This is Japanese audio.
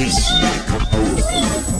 Ace Kapoor.